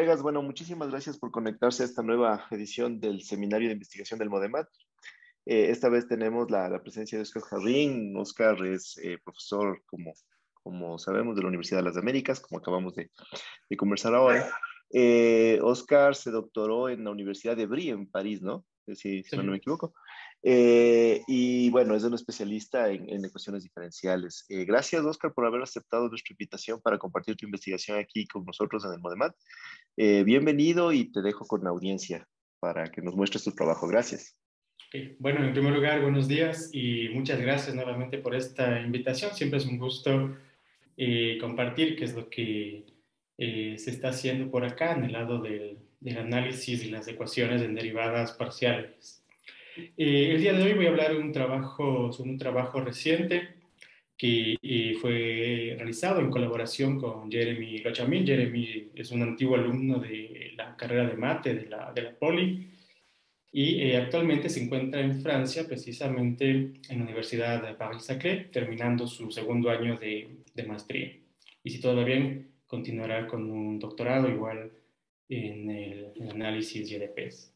colegas? Bueno, muchísimas gracias por conectarse a esta nueva edición del Seminario de Investigación del MODEMAT. Eh, esta vez tenemos la, presencia de Oscar Jardín. Oscar es eh, profesor, como, como sabemos, de la Universidad de las Américas, como acabamos de, de conversar ahora. Eh, Oscar se doctoró en la Universidad de Brie, en París, ¿no? Si, si no me equivoco. Eh, y bueno, es un especialista en, ecuaciones diferenciales. Eh, gracias, Oscar, por haber aceptado nuestra invitación para compartir tu investigación aquí con nosotros en el Modemat. Eh, bienvenido y te dejo con la audiencia para que nos muestres tu trabajo. Gracias. Bueno, en primer lugar, buenos días y muchas gracias nuevamente por esta invitación. Siempre es un gusto compartir qué es lo que se está haciendo por acá en el lado del, del análisis y las ecuaciones en derivadas parciales. Eh, el día de hoy voy a hablar un trabajo, sobre un trabajo reciente que eh, fue realizado en colaboración con Jeremy Lochamil. Jeremy es un antiguo alumno de la carrera de mate de la, de la Poli y eh, actualmente se encuentra en Francia, precisamente en la Universidad de Paris-Saclay, terminando su segundo año de, de maestría. Y si todo va bien, continuará con un doctorado igual en el, en análisis GDPs.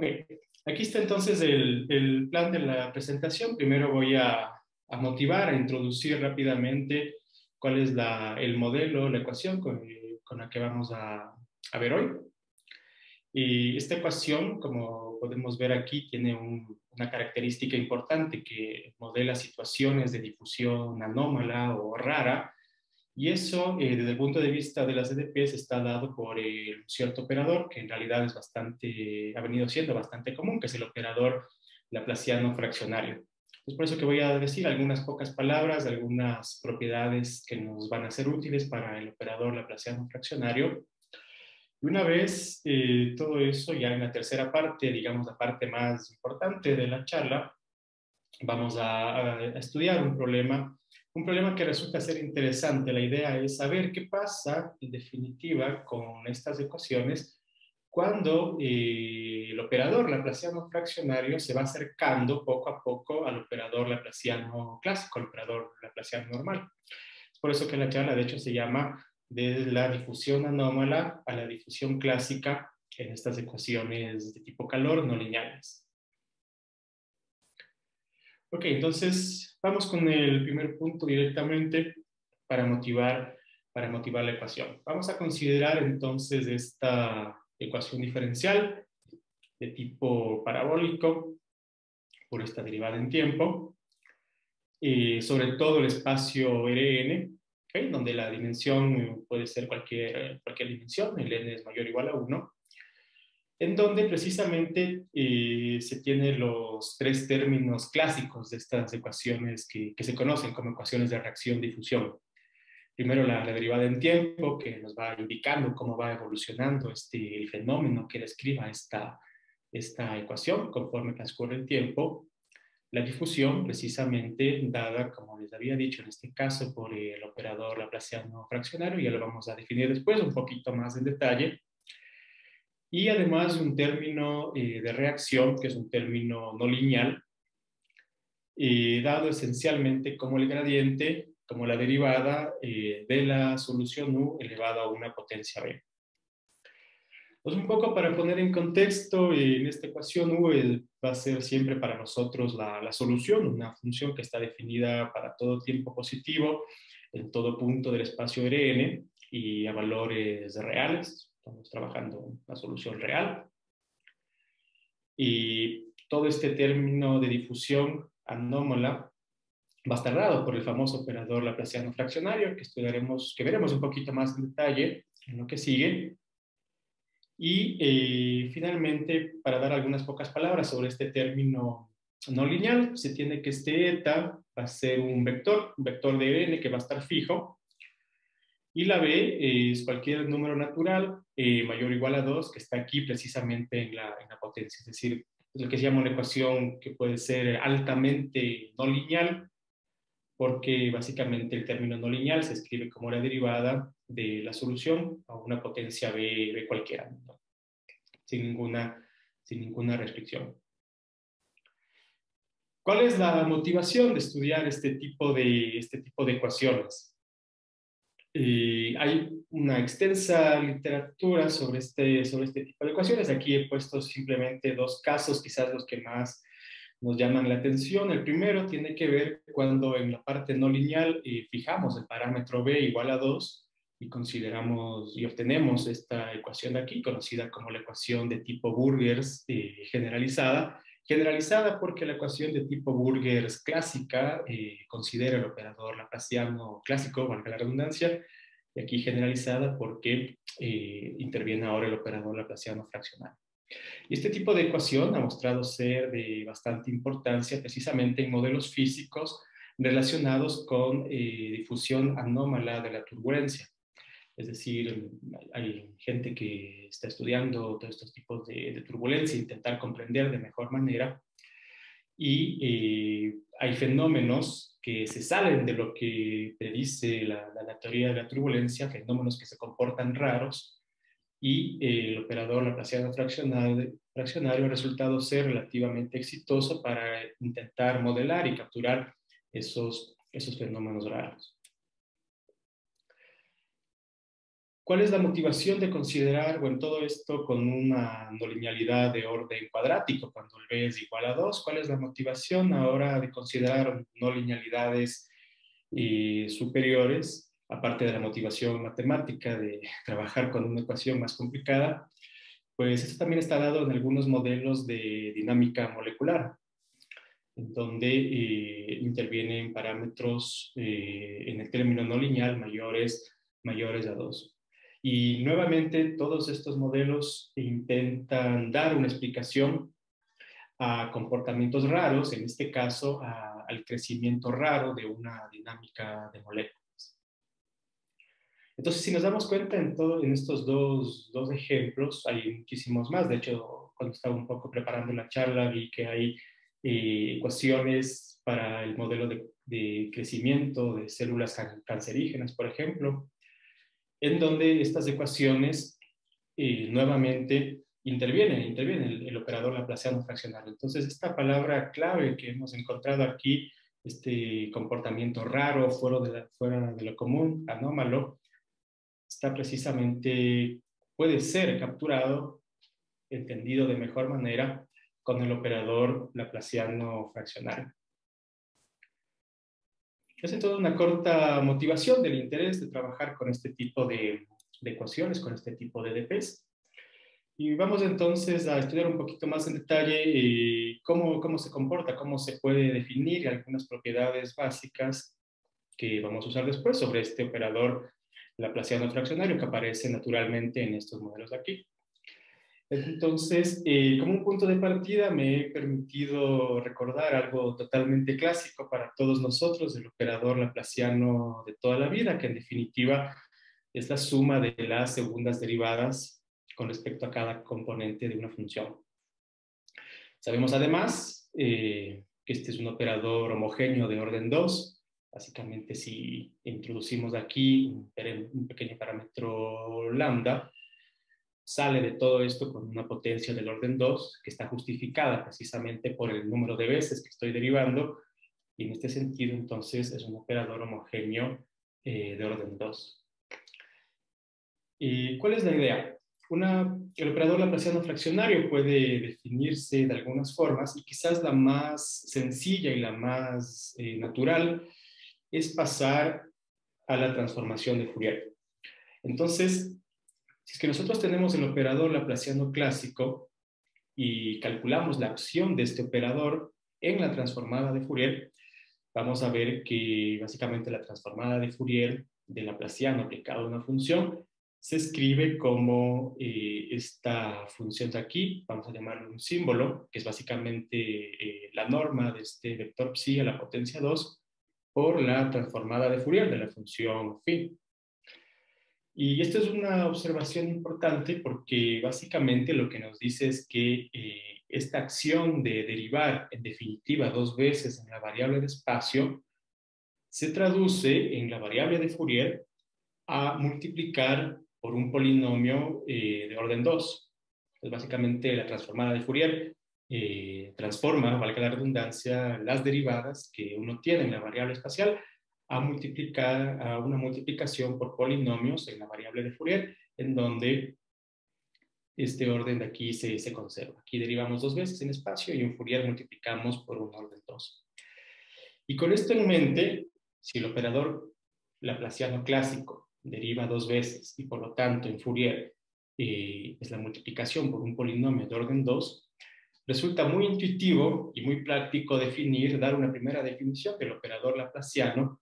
Ok, aquí está entonces el, el, plan de la presentación. Primero voy a, a motivar, a introducir rápidamente cuál es la, el modelo, la ecuación con, con la que vamos a, a, ver hoy. Y esta ecuación, como podemos ver aquí, tiene un, una característica importante que modela situaciones de difusión anómala o rara y eso, eh, desde el punto de vista de las EDPs, está dado por eh, cierto operador que en realidad es bastante, ha venido siendo bastante común, que es el operador laplaciano fraccionario. Es por eso que voy a decir algunas pocas palabras, algunas propiedades que nos van a ser útiles para el operador laplaciano fraccionario. Y una vez eh, todo eso, ya en la tercera parte, digamos la parte más importante de la charla, vamos a, estudiar un problema un problema que resulta ser interesante. La idea es saber qué pasa, en definitiva, con estas ecuaciones cuando eh, el operador laplaciano fraccionario se va acercando poco a poco al operador laplaciano clásico, al operador laplaciano normal. Es por eso que la charla, de hecho, se llama de la difusión anómala a la difusión clásica en estas ecuaciones de tipo calor no lineales. Ok, entonces vamos con el primer punto directamente para motivar, para motivar la ecuación. Vamos a considerar entonces esta ecuación diferencial de tipo parabólico por esta derivada en tiempo, eh, sobre todo el espacio Rn, donde la dimensión puede ser cualquier, cualquier dimensión, el n es mayor o igual a 1, en donde precisamente eh, se tienen los tres términos clásicos de estas ecuaciones que, se conocen como ecuaciones de reacción-difusión. Primero la, derivada en tiempo, que nos va indicando cómo va evolucionando este, el fenómeno que describa esta, esta ecuación conforme transcurre el tiempo. La difusión, precisamente dada, como les había dicho en este caso, por el operador laplaciano fraccionario, ya lo vamos a definir después un poquito más en detalle y además un término eh, de reacción, que es un término no lineal, eh, dado esencialmente como el gradiente, como la derivada eh, de la solución U elevada a una potencia B. Pues un poco para poner en contexto, en esta ecuación U va a ser siempre para nosotros la, la, solución, una función que está definida para todo tiempo positivo en todo punto del espacio Rn y a valores reales, Estamos trabajando una solución real. Y todo este término de difusión anómala dado por el famoso operador laplaciano fraccionario, que estudiaremos, que veremos un poquito más en detalle en lo que sigue. Y eh, finalmente, para dar algunas pocas palabras sobre este término no lineal, se tiene que este eta va a ser un vector, un vector de n que va a estar fijo, y la b es cualquier número natural eh, mayor o igual a 2 que está aquí precisamente en la, en la potencia. Es decir, lo que se llama una ecuación que puede ser altamente no lineal, porque básicamente el término no lineal se escribe como la derivada de la solución a una potencia b, b cualquiera, sin, ninguna, sin ninguna restricción. ¿Cuál es la motivación de estudiar este tipo de, este tipo de ecuaciones? Eh, hay una extensa literatura sobre este, sobre este tipo de ecuaciones. Aquí he puesto simplemente dos casos, quizás los que más nos llaman la atención. El primero tiene que ver cuando en la parte no lineal eh, fijamos el parámetro b igual a 2 y consideramos y obtenemos esta ecuación de aquí, conocida como la ecuación de tipo Burgers eh, generalizada. Generalizada porque la ecuación de tipo Burgers clásica eh, considera el operador laplaciano clásico, valga la redundancia, y aquí generalizada porque interviene ahora el operador laplaciano fraccional. Y este tipo de ecuación ha mostrado ser de bastante importancia precisamente en modelos físicos relacionados con eh, difusión anómala de la turbulencia. Es decir, hay gente que está estudiando todos estos tipos de, turbulencia, intentar comprender de mejor manera. Y eh, hay fenómenos que se salen de lo que predice la, la, teoría de la turbulencia, fenómenos que se comportan raros, y eh, el operador laplaciano fraccionario ha resultado ser relativamente exitoso para intentar modelar y capturar esos, esos fenómenos raros. ¿Cuál es la motivación de considerar, bueno, todo esto con una no linealidad de orden cuadrático, cuando el b es igual a 2? ¿Cuál es la motivación ahora de considerar no linealidades superiores aparte de la motivación matemática de trabajar con una ecuación más complicada, pues esto también está dado en algunos modelos de dinámica molecular, donde eh, intervienen parámetros eh, en el término no lineal mayores, mayores a 2. Y nuevamente todos estos modelos intentan dar una explicación a comportamientos raros, en este caso al crecimiento raro de una dinámica de moléculas. Entonces, si nos damos cuenta en, todo, en estos dos, dos ejemplos, hay muchísimos más. De hecho, cuando estaba un poco preparando la charla, vi que hay eh, ecuaciones para el modelo de, de, crecimiento de células cancerígenas, por ejemplo, en donde estas ecuaciones eh, nuevamente intervienen, interviene el, el, operador laplaciano fraccional. Entonces, esta palabra clave que hemos encontrado aquí, este comportamiento raro, fuera de, fuera de lo común, anómalo, está precisamente, puede ser capturado, entendido de mejor manera con el operador laplaciano fraccionario. Es entonces una corta motivación del interés de trabajar con este tipo de, ecuaciones, con este tipo de DPs. Y vamos entonces a estudiar un poquito más en detalle eh, cómo, cómo se comporta, cómo se puede definir algunas propiedades básicas que vamos a usar después sobre este operador laplaciano fraccionario que aparece naturalmente en estos modelos de aquí. Entonces, eh, como un punto de partida, me he permitido recordar algo totalmente clásico para todos nosotros, el operador laplaciano de toda la vida, que en definitiva es la suma de las segundas derivadas con respecto a cada componente de una función. Sabemos además eh, que este es un operador homogéneo de orden 2, Básicamente, si introducimos aquí un, pequeño parámetro lambda, sale de todo esto con una potencia del orden 2, que está justificada precisamente por el número de veces que estoy derivando, y en este sentido, entonces, es un operador homogéneo eh, de orden 2. ¿Y cuál es la idea? Una, el operador laplaciano fraccionario puede definirse de algunas formas y quizás la más sencilla y la más eh, natural es pasar a la transformación de Fourier. Entonces, si es que nosotros tenemos el operador laplaciano clásico y calculamos la acción de este operador en la transformada de Fourier, vamos a ver que básicamente la transformada de Fourier de laplaciano aplicado a una función se escribe como eh, esta función de aquí, vamos a llamarle un símbolo, que es básicamente eh, la norma de este vector psi a la potencia 2, por la transformada de Fourier de la función phi. Y esta es una observación importante porque básicamente lo que nos dice es que eh, esta acción de derivar en definitiva dos veces en la variable de espacio se traduce en la variable de Fourier a multiplicar por un polinomio eh, de orden 2. Es básicamente la transformada de Fourier eh, transforma, valga la redundancia, las derivadas que uno tiene en la variable espacial a multiplicar a una multiplicación por polinomios en la variable de Fourier, en donde este orden de aquí se, se conserva. Aquí derivamos dos veces en espacio y en Fourier multiplicamos por un orden 2. Y con esto en mente, si el operador laplaciano clásico deriva dos veces y por lo tanto en Fourier eh, es la multiplicación por un polinomio de orden 2, resulta muy intuitivo y muy práctico definir, dar una primera definición del operador laplaciano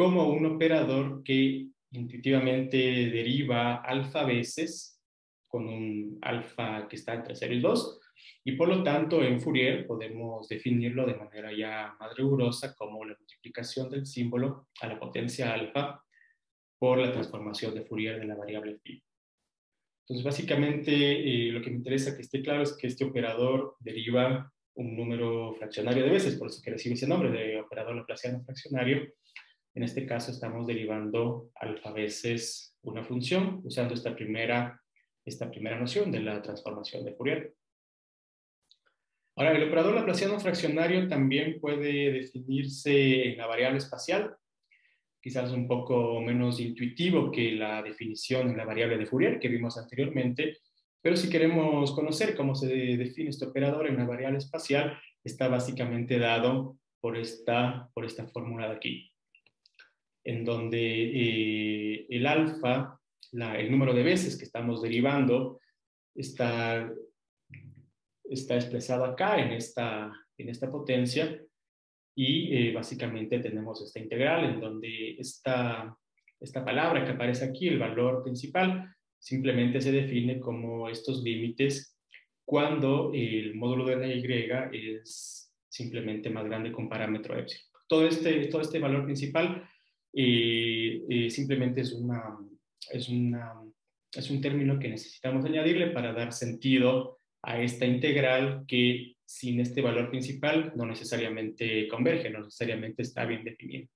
como un operador que intuitivamente deriva alfa veces con un alfa que está entre 0 y 2, y por lo tanto en Fourier podemos definirlo de manera ya más rigurosa como la multiplicación del símbolo a la potencia alfa por la transformación de Fourier de la variable phi. Entonces, básicamente, eh, lo que me interesa que esté claro es que este operador deriva un número fraccionario de veces, por eso que recibe ese nombre de operador laplaciano fraccionario. En este caso estamos derivando alfa veces una función usando esta primera esta primera noción de la transformación de Fourier. Ahora, el operador laplaciano fraccionario también puede definirse en la variable espacial, quizás un poco menos intuitivo que la definición en la variable de Fourier que vimos anteriormente, pero si queremos conocer cómo se define este operador en la variable espacial, está básicamente dado por esta, por esta fórmula de aquí, en donde eh, el alfa el número de veces que estamos derivando está, está expresado acá en esta, en esta potencia y eh, básicamente tenemos esta integral en donde esta, esta palabra que aparece aquí, el valor principal, simplemente se define como estos límites cuando el módulo de la y es simplemente más grande con parámetro epsilon. Todo este, todo este valor principal eh, eh, simplemente es una, es, es un término que necesitamos añadirle para dar sentido a esta integral que sin este valor principal no necesariamente converge, no necesariamente está bien definido.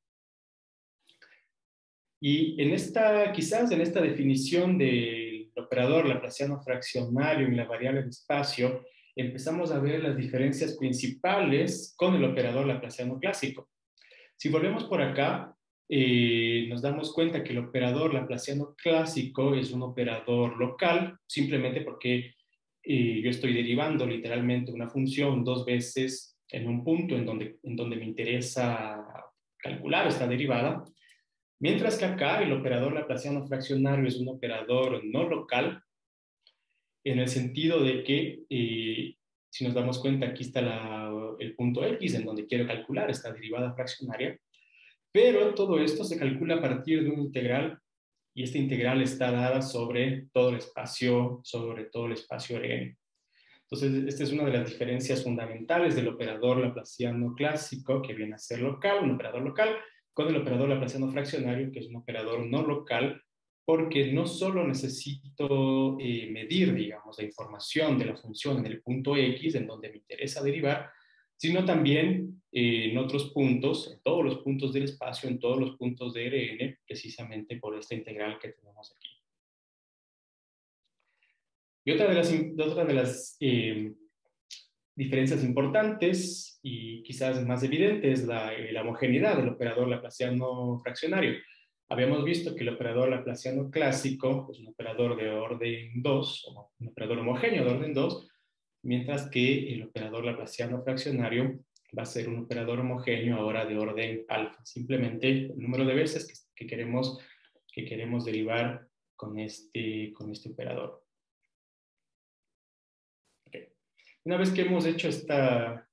Y en esta, quizás en esta definición del operador laplaciano fraccionario en la variable de espacio, empezamos a ver las diferencias principales con el operador laplaciano clásico. Si volvemos por acá, eh, nos damos cuenta que el operador laplaciano clásico es un operador local, simplemente porque eh, yo estoy derivando literalmente una función dos veces en un punto en donde, en donde me interesa calcular esta derivada, mientras que acá el operador laplaciano fraccionario es un operador no local, en el sentido de que eh, si nos damos cuenta, aquí está el punto X en donde quiero calcular esta derivada fraccionaria, pero todo esto se calcula a partir de un integral y esta integral está dada sobre todo el espacio, sobre todo el espacio n. Entonces, esta es una de las diferencias fundamentales del operador laplaciano clásico, que viene a ser local, un operador local, con el operador laplaciano fraccionario, que es un operador no local, porque no solo necesito eh, medir, digamos, la información de la función en el punto x, en donde me interesa derivar, sino también eh, en otros puntos, en todos los puntos del espacio, en todos los puntos de Rn, precisamente por esta integral que tenemos aquí. Y otra de las, otra de las eh, diferencias importantes y quizás más evidentes es la, la, homogeneidad del operador laplaciano fraccionario. Habíamos visto que el operador laplaciano clásico es un operador de orden 2, un operador homogéneo de orden 2, mientras que el operador laplaciano fraccionario va a ser un operador homogéneo ahora de orden alfa. Simplemente el número de veces que, queremos, que queremos derivar con este, con este operador. Una vez que hemos hecho esta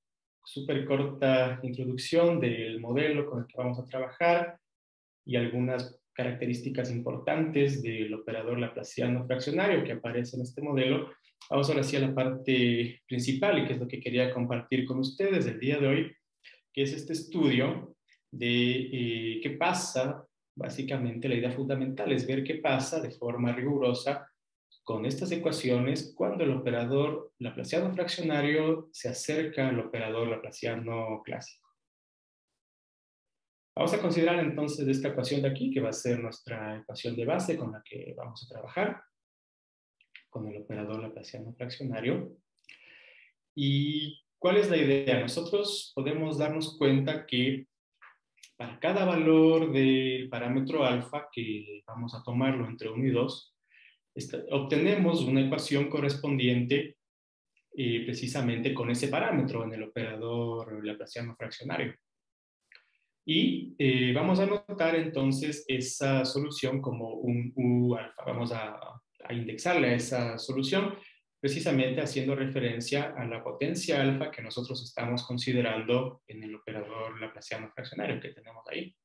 súper corta introducción del modelo con el que vamos a trabajar y algunas características importantes del operador laplaciano fraccionario que aparece en este modelo, Vamos ahora sí a la parte principal que es lo que quería compartir con ustedes el día de hoy, que es este estudio de eh, qué pasa, básicamente la idea fundamental es ver qué pasa de forma rigurosa con estas ecuaciones cuando el operador laplaciano fraccionario se acerca al operador laplaciano clásico. Vamos a considerar entonces esta ecuación de aquí, que va a ser nuestra ecuación de base con la que vamos a trabajar con el operador laplaciano fraccionario. ¿Y cuál es la idea? Nosotros podemos darnos cuenta que para cada valor del parámetro alfa, que vamos a tomarlo entre 1 y 2, obtenemos una ecuación correspondiente eh, precisamente con ese parámetro en el operador laplaciano fraccionario. Y eh, vamos a anotar entonces esa solución como un U alfa. Vamos a, a indexarle a esa solución precisamente haciendo referencia a la potencia alfa que nosotros estamos considerando en el operador laplaciano fraccionario que tenemos ahí.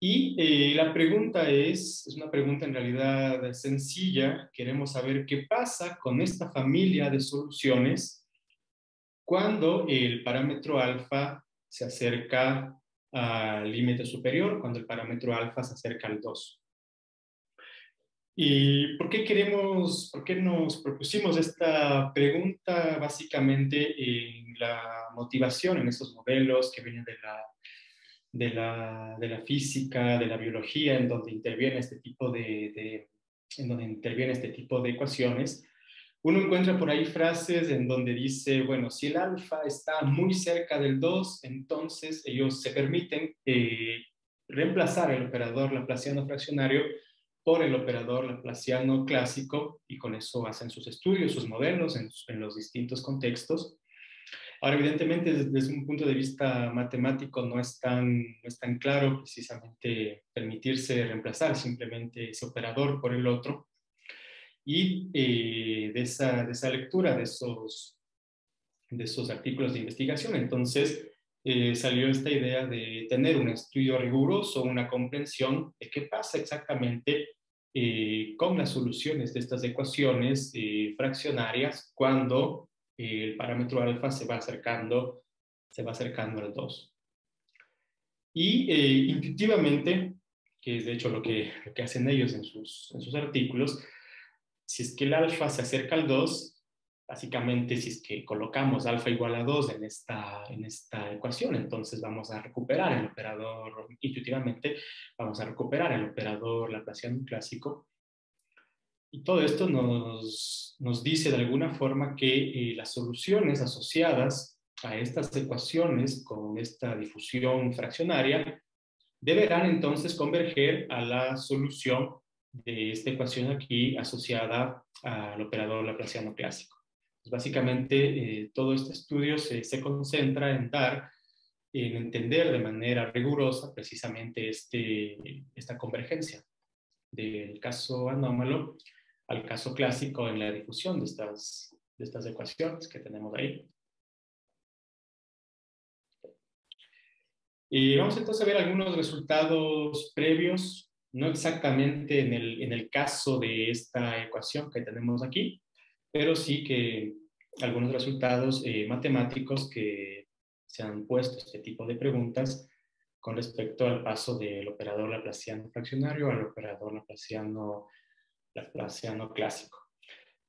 Y eh, la pregunta es, es una pregunta en realidad sencilla, queremos saber qué pasa con esta familia de soluciones cuando el parámetro alfa se acerca al límite superior, cuando el parámetro alfa se acerca al 2. ¿Y por qué queremos, por qué nos propusimos esta pregunta? Básicamente en la motivación en estos modelos que vienen de la, de la, de la física, de la biología, en donde interviene este tipo de, de, en donde interviene este tipo de ecuaciones. Uno encuentra por ahí frases en donde dice, bueno, si el alfa está muy cerca del 2, entonces ellos se permiten eh, reemplazar el operador laplaciano fraccionario por el operador laplaciano clásico y con eso hacen sus estudios, sus modelos en, los distintos contextos. Ahora, evidentemente, desde, un punto de vista matemático no es, tan, no es tan claro precisamente permitirse reemplazar simplemente ese operador por el otro. Y eh, de, esa, de esa lectura, de esos, de esos artículos de investigación, entonces eh, salió esta idea de tener un estudio riguroso, una comprensión de qué pasa exactamente eh, con las soluciones de estas ecuaciones eh, fraccionarias cuando el parámetro alfa se va acercando, se va acercando al 2. Y intuitivamente, que es de hecho lo que, lo que hacen ellos en sus, en sus artículos, si es que el alfa se acerca al 2, Básicamente, si es que colocamos alfa igual a 2 en esta, en esta ecuación, entonces vamos a recuperar el operador, intuitivamente vamos a recuperar el operador laplaciano clásico. Y todo esto nos, nos dice de alguna forma que eh, las soluciones asociadas a estas ecuaciones con esta difusión fraccionaria deberán entonces converger a la solución de esta ecuación aquí asociada al operador laplaciano clásico. Pues, básicamente, eh, todo este estudio se, se, concentra en dar, en entender de manera rigurosa precisamente este, esta convergencia del caso anómalo al caso clásico en la difusión de estas, de estas ecuaciones que tenemos ahí. Y vamos entonces a ver algunos resultados previos, no exactamente en el, en el caso de esta ecuación que tenemos aquí, pero sí que algunos resultados eh, matemáticos que se han puesto este tipo de preguntas con respecto al paso del operador laplaciano fraccionario al operador laplaciano, laplaciano clásico.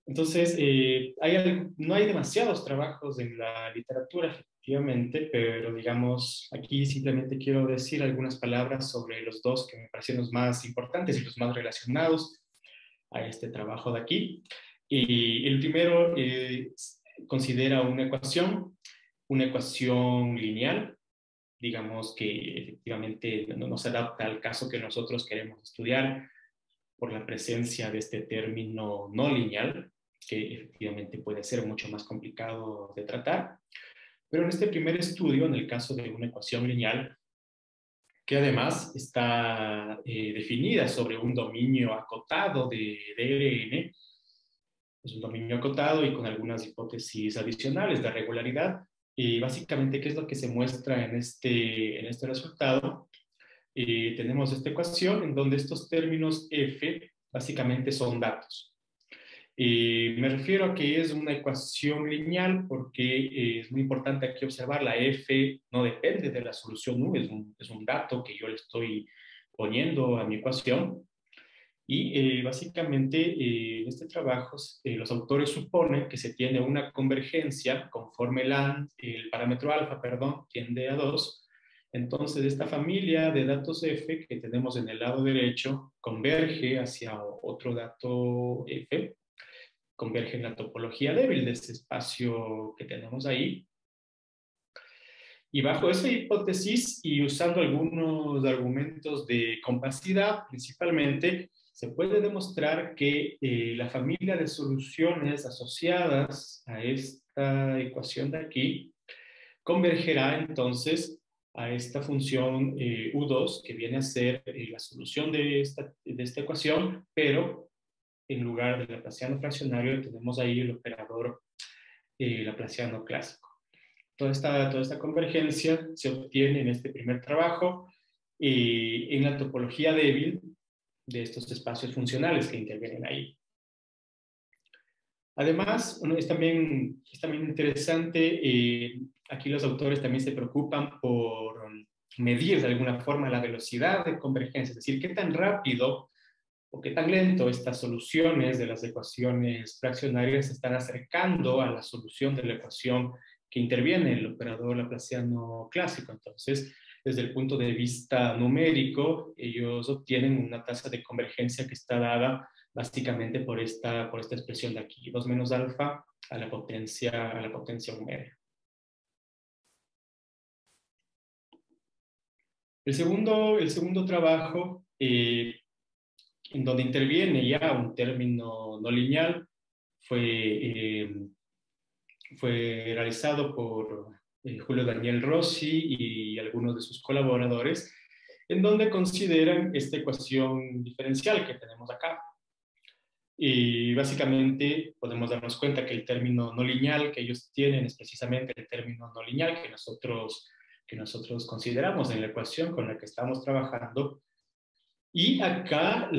Entonces, eh, hay, no hay demasiados trabajos en la literatura, efectivamente, pero digamos, aquí simplemente quiero decir algunas palabras sobre los dos que me parecen los más importantes y los más relacionados a este trabajo de aquí. Y el primero eh, considera una ecuación, una ecuación lineal, digamos que efectivamente no se adapta al caso que nosotros queremos estudiar por la presencia de este término no lineal, que efectivamente puede ser mucho más complicado de tratar. Pero en este primer estudio, en el caso de una ecuación lineal, que además está eh, definida sobre un dominio acotado de DRN, es un dominio acotado y con algunas hipótesis adicionales de regularidad. Y básicamente, ¿qué es lo que se muestra en este, en este resultado? Tenemos esta ecuación en donde estos términos f básicamente son datos. Eh, me refiero a que es una ecuación lineal porque eh, es muy importante aquí observar la f no depende de la solución u, es un, es un dato que yo le estoy poniendo a mi ecuación y eh, básicamente eh, este trabajo eh, los autores suponen que se tiene una convergencia conforme el parámetro alfa, perdón, tiende a 2. Entonces esta familia de datos f que tenemos en el lado derecho converge hacia otro dato f, converge en la topología débil de ese espacio que tenemos ahí. Y bajo esa hipótesis y usando algunos argumentos de compacidad principalmente, se puede demostrar que eh, la familia de soluciones asociadas a esta ecuación de aquí convergerá entonces a esta función eh, U2 que viene a ser eh, la solución de esta, de esta ecuación, pero en lugar del laplaciano fraccionario tenemos ahí el operador laplaciano clásico. Toda esta, toda esta convergencia se obtiene en este primer trabajo en la topología débil de estos espacios funcionales que intervienen ahí. Además, es, también, es también interesante, eh, aquí los autores también se preocupan por medir de alguna forma la velocidad de convergencia, es decir, qué tan rápido o qué tan lento estas soluciones de las ecuaciones fraccionarias están acercando a la solución de la ecuación que interviene el operador laplaciano clásico. Entonces, desde el punto de vista numérico, ellos obtienen una tasa de convergencia que está dada básicamente por esta, por esta expresión de aquí, 2 menos alfa a la potencia, a la potencia media. El segundo, el segundo trabajo, eh, en donde interviene ya un término no lineal, fue, eh, fue realizado por eh, Julio Daniel Rossi y algunos de sus colaboradores, en donde consideran esta ecuación diferencial que tenemos acá. Y básicamente podemos darnos cuenta que el término no lineal que ellos tienen es precisamente el término no lineal que nosotros, que nosotros consideramos en la ecuación con la que estamos trabajando. Y acá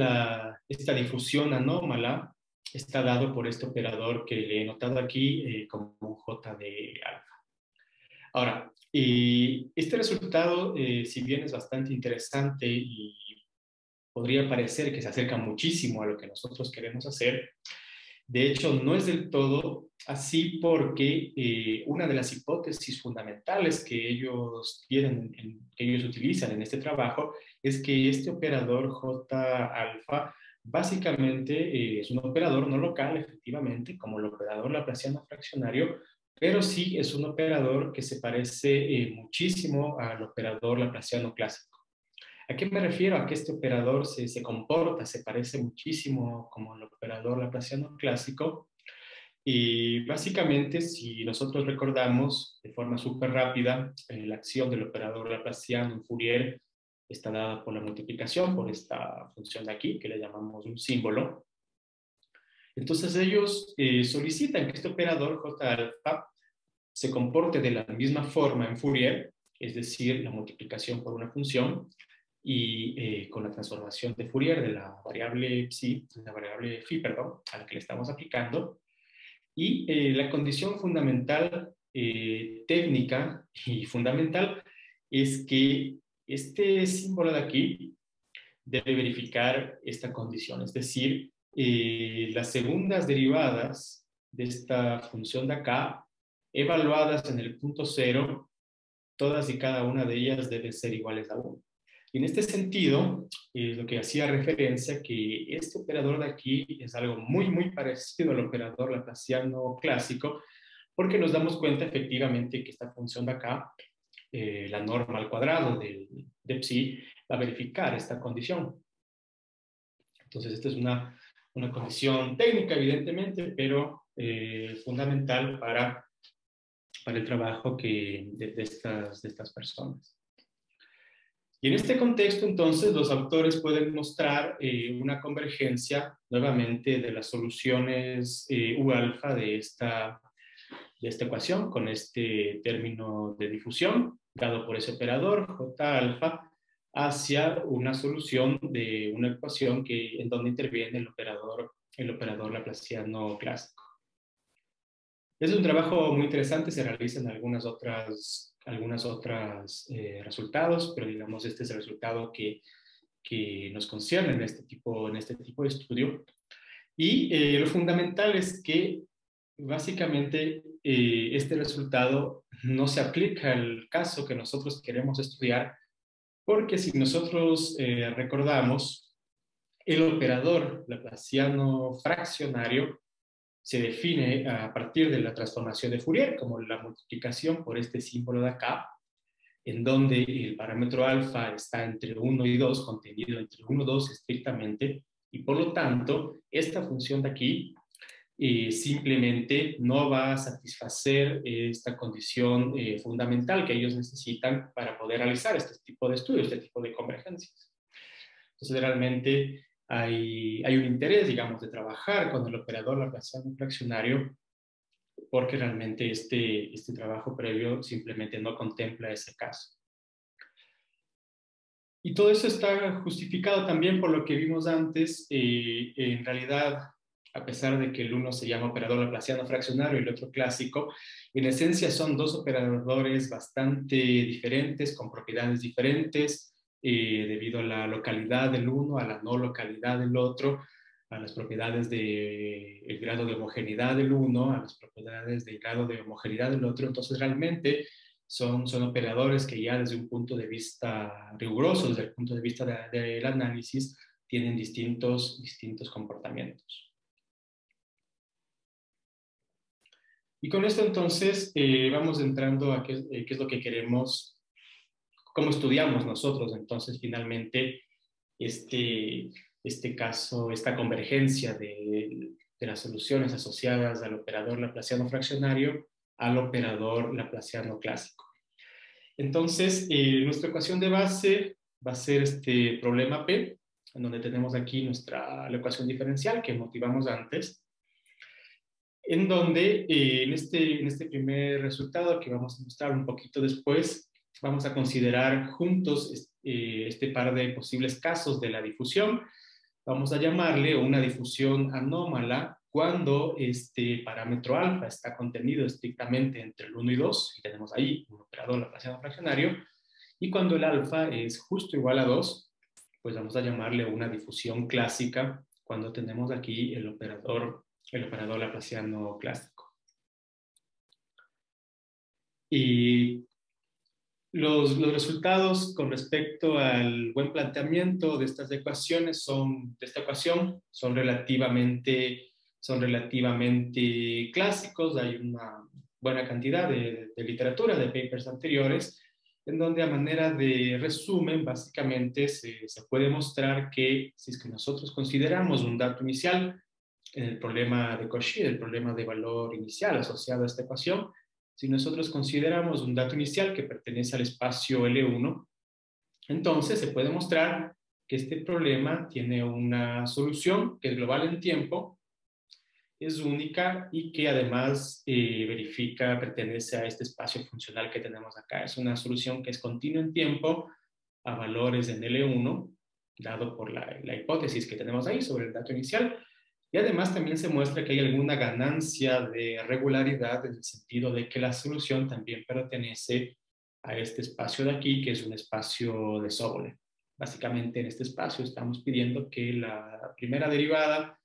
esta difusión anómala está dado por este operador que le he notado aquí eh, como un j de alfa. Ahora, este resultado, eh, si bien es bastante interesante y podría parecer que se acerca muchísimo a lo que nosotros queremos hacer, de hecho no es del todo así porque eh, una de las hipótesis fundamentales que ellos tienen, que ellos utilizan en este trabajo es que este operador J alfa básicamente eh, es un operador no local, efectivamente, como el operador laplaciano fraccionario, pero sí es un operador que se parece eh, muchísimo al operador laplaciano clásico. ¿A qué me refiero? A que este operador se, se comporta, se parece muchísimo como el operador laplaciano clásico. Y básicamente, si nosotros recordamos de forma súper rápida, eh, la acción del operador laplaciano en Fourier está dada por la multiplicación, por esta función de aquí, que le llamamos un símbolo. Entonces ellos eh, solicitan que este operador J alfa se comporte de la misma forma en Fourier, es decir, la multiplicación por una función, y eh, con la transformación de Fourier de la variable psi, la variable phi, perdón, a la que le estamos aplicando. Y eh, la condición fundamental, eh, técnica y fundamental, es que este símbolo de aquí debe verificar esta condición, es decir, las segundas derivadas de esta función de acá evaluadas en el punto cero, todas y cada una de ellas deben ser iguales a 1. Y en este sentido, es lo que hacía referencia que este operador de aquí es algo muy, muy parecido al operador laplaciano clásico, porque nos damos cuenta efectivamente que esta función de acá, eh, la norma al cuadrado de, de psi, va a verificar esta condición. Entonces, esta es una, una condición técnica, evidentemente, pero eh, fundamental para para el trabajo que, de, estas, de estas personas. Y en este contexto, entonces, los autores pueden mostrar eh, una convergencia nuevamente de las soluciones eh, U alfa de esta, de esta ecuación con este término de difusión dado por ese operador J alfa hacia una solución de una ecuación que, en donde interviene el operador, el operador laplaciano clásico. Es un trabajo muy interesante, se realizan algunas otras, algunas otras eh, resultados, pero digamos este es el resultado que, que nos concierne en este tipo, en este tipo de estudio. Y eh, lo fundamental es que básicamente eh, este resultado no se aplica al caso que nosotros queremos estudiar, porque si nosotros recordamos, el operador laplaciano fraccionario se define a partir de la transformación de Fourier como la multiplicación por este símbolo de acá en donde el parámetro alfa está entre 1 y 2, contenido entre 1 y 2 estrictamente, y por lo tanto, esta función de aquí eh, simplemente no va a satisfacer esta condición eh, fundamental que ellos necesitan para poder realizar este tipo de estudios, este tipo de convergencias. Entonces, realmente hay, un interés, digamos, de trabajar con el operador Laplaciano fraccionario porque realmente este, este trabajo previo simplemente no contempla ese caso. Y todo eso está justificado también por lo que vimos antes. Eh, en realidad, a pesar de que el uno se llama operador laplaciano fraccionario y el otro clásico, en esencia son dos operadores bastante diferentes, con propiedades diferentes, eh, debido a la localidad del uno, a la no localidad del otro, a las propiedades del grado de homogeneidad del uno, a las propiedades del grado de homogeneidad del otro. Entonces, realmente son, son operadores que ya desde un punto de vista riguroso, desde el punto de vista del análisis, tienen distintos, distintos comportamientos. Y con esto entonces eh, vamos entrando a qué, eh, qué, es lo que queremos, cómo estudiamos nosotros entonces finalmente este, este caso, esta convergencia de, de las soluciones asociadas al operador laplaciano fraccionario al operador laplaciano clásico. Entonces, eh, nuestra ecuación de base va a ser este problema P, en donde tenemos aquí nuestra la ecuación diferencial que motivamos antes, en donde eh, en, este, en este primer resultado que vamos a mostrar un poquito después, vamos a considerar juntos eh, este par de posibles casos de la difusión vamos a llamarle una difusión anómala cuando este parámetro alfa está contenido estrictamente entre el 1 y 2, y tenemos ahí un operador laplaciano fraccionario, y cuando el alfa es justo igual a 2, pues vamos a llamarle una difusión clásica cuando tenemos aquí el operador, el operador laplaciano clásico. Y los, resultados con respecto al buen planteamiento de estas ecuaciones son, de esta ecuación son relativamente, son relativamente clásicos. Hay una buena cantidad de, literatura, de papers anteriores, en donde a manera de resumen, básicamente se, se puede mostrar que si es que nosotros consideramos un dato inicial en el problema de Cauchy, el problema de valor inicial asociado a esta ecuación, si nosotros consideramos un dato inicial que pertenece al espacio L1, entonces se puede mostrar que este problema tiene una solución que es global en tiempo, es única y que además eh, verifica, pertenece a este espacio funcional que tenemos acá. Es una solución que es continua en tiempo a valores en L1, dado por la, la hipótesis que tenemos ahí sobre el dato inicial, y además también se muestra que hay alguna ganancia de regularidad en el sentido de que la solución también pertenece a este espacio de aquí, que es un espacio de Sobolev. Básicamente en este espacio estamos pidiendo que la primera derivada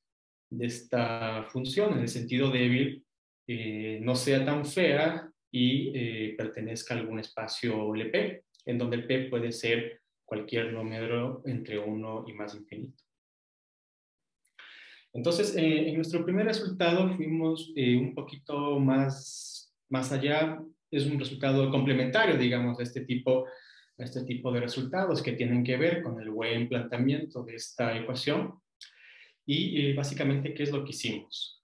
de esta función, en el sentido débil, eh, no sea tan fea y eh, pertenezca a algún espacio LP, en donde el P puede ser cualquier número entre 1 y más infinito. Entonces, eh, en nuestro primer resultado fuimos eh, un poquito más, más allá, es un resultado complementario, digamos, a este tipo, este tipo de resultados que tienen que ver con el buen planteamiento de esta ecuación. Y eh, básicamente, ¿qué es lo que hicimos?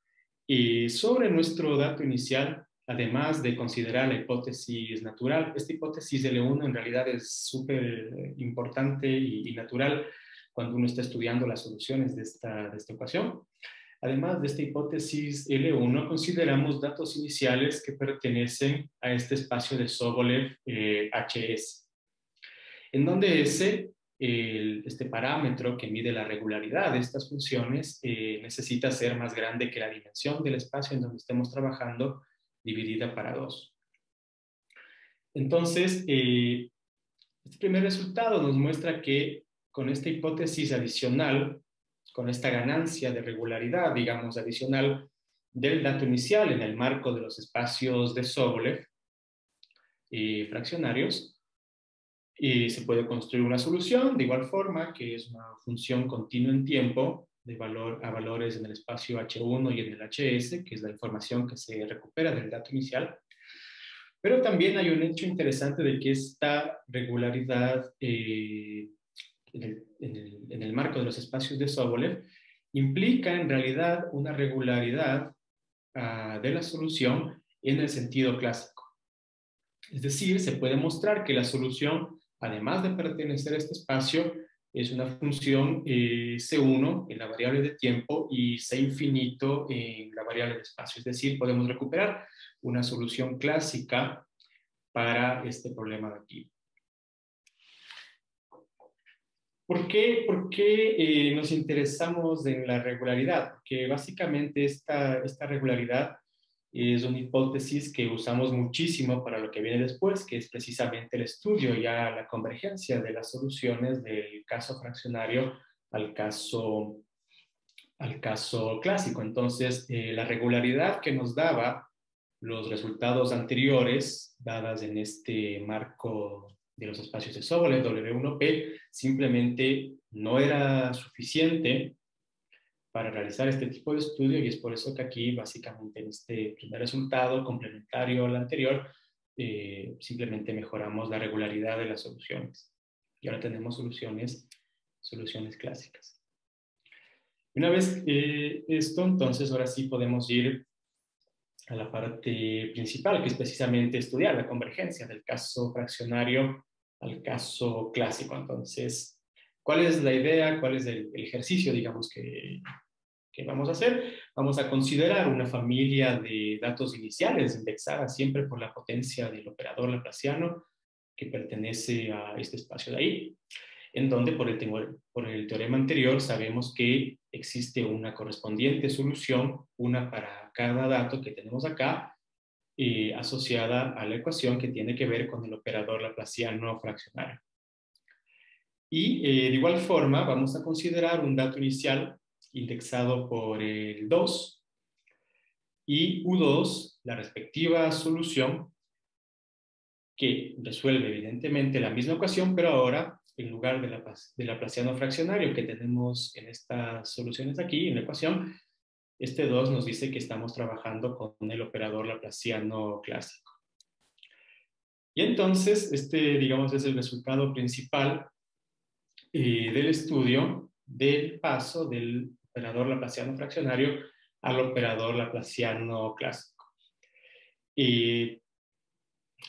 Sobre nuestro dato inicial, además de considerar la hipótesis natural, esta hipótesis L1 en realidad es súper importante y, y natural cuando uno está estudiando las soluciones de esta, de esta ecuación. Además de esta hipótesis L1, consideramos datos iniciales que pertenecen a este espacio de Sobolev HS, eh, en donde ese, este parámetro que mide la regularidad de estas funciones eh, necesita ser más grande que la dimensión del espacio en donde estemos trabajando, dividida para dos. Entonces, eh, este primer resultado nos muestra que con esta hipótesis adicional, con esta ganancia de regularidad, digamos, adicional del dato inicial en el marco de los espacios de Sobolev y fraccionarios, y se puede construir una solución de igual forma, que es una función continua en tiempo de valor a valores en el espacio H1 y en el HS, que es la información que se recupera del dato inicial. Pero también hay un hecho interesante de que esta regularidad eh, en, el, marco de los espacios de Sobolev implica en realidad una regularidad ah, de la solución en el sentido clásico. Es decir, se puede mostrar que la solución, además de pertenecer a este espacio, es una función eh, C1 en la variable de tiempo y C infinito en la variable de espacio. Es decir, podemos recuperar una solución clásica para este problema de aquí. ¿Por qué, por qué eh, nos interesamos en la regularidad? Porque básicamente esta, esta regularidad es una hipótesis que usamos muchísimo para lo que viene después, que es precisamente el estudio ya la convergencia de las soluciones del caso fraccionario al caso, al caso clásico. Entonces, eh, la regularidad que nos daba los resultados anteriores, dadas en este marco de los espacios de Sobolev, W1P, simplemente no era suficiente para realizar este tipo de estudio y es por eso que aquí básicamente en este primer resultado complementario al anterior eh, simplemente mejoramos la regularidad de las soluciones y ahora tenemos soluciones, soluciones clásicas. Una vez eh, esto, entonces ahora sí podemos ir a la parte principal, que es precisamente estudiar la convergencia del caso fraccionario al caso clásico. Entonces, ¿cuál es la idea? ¿Cuál es el ejercicio, digamos, que, ¿Qué vamos a hacer? Vamos a considerar una familia de datos iniciales indexada siempre por la potencia del operador laplaciano que pertenece a este espacio de ahí, en donde por el, teorema anterior sabemos que existe una correspondiente solución, una para cada dato que tenemos acá, eh, asociada a la ecuación que tiene que ver con el operador laplaciano fraccionario. Y eh, de igual forma vamos a considerar un dato inicial indexado por el 2 y U2, la respectiva solución que resuelve evidentemente la misma ecuación, pero ahora en lugar de la, del laplaciano fraccionario que tenemos en estas soluciones aquí, en la ecuación, este 2 nos dice que estamos trabajando con el operador laplaciano clásico. Y entonces, este, digamos, es el resultado principal eh, del estudio del paso del operador laplaciano fraccionario al operador laplaciano clásico. Y